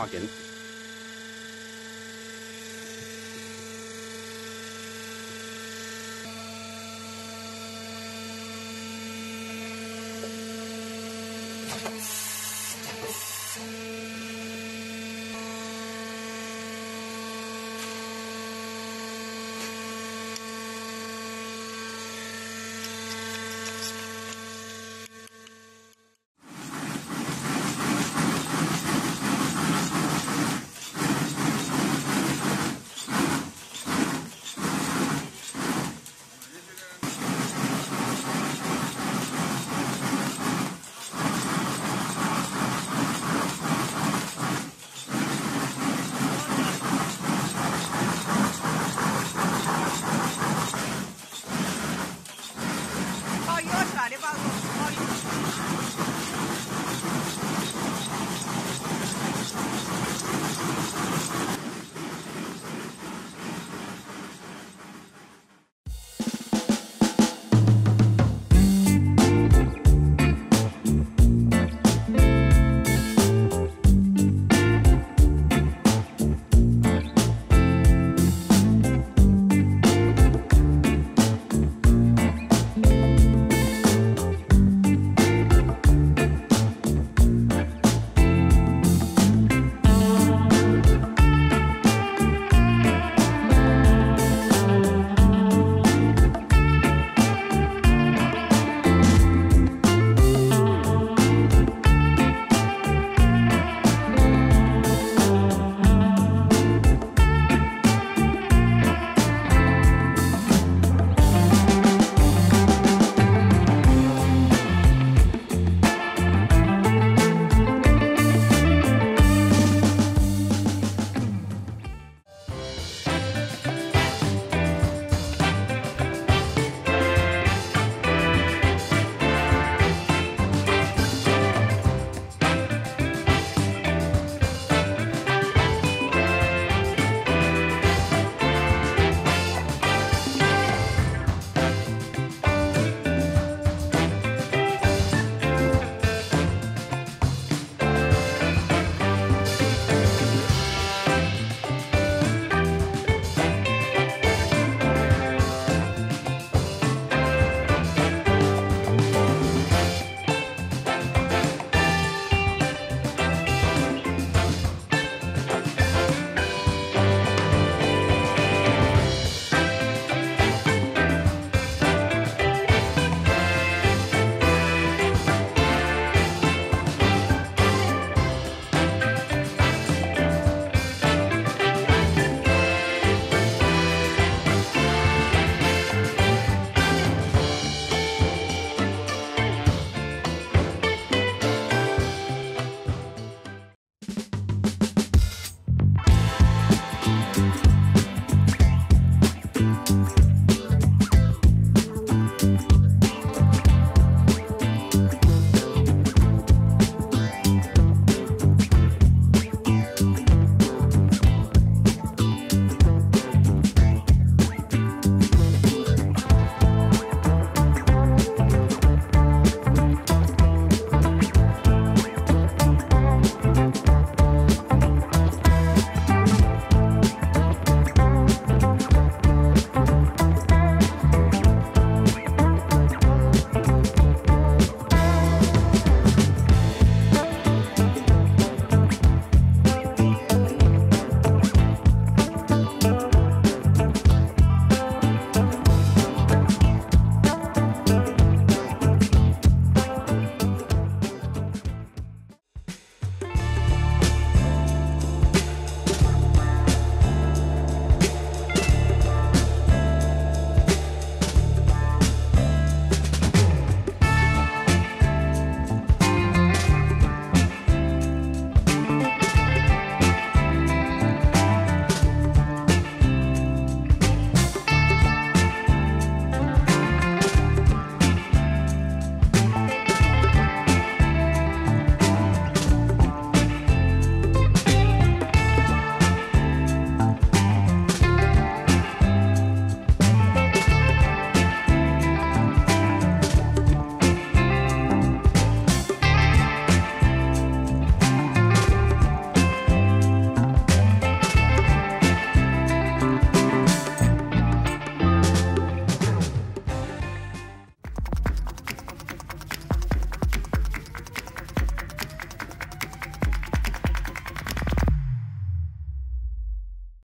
Morgan.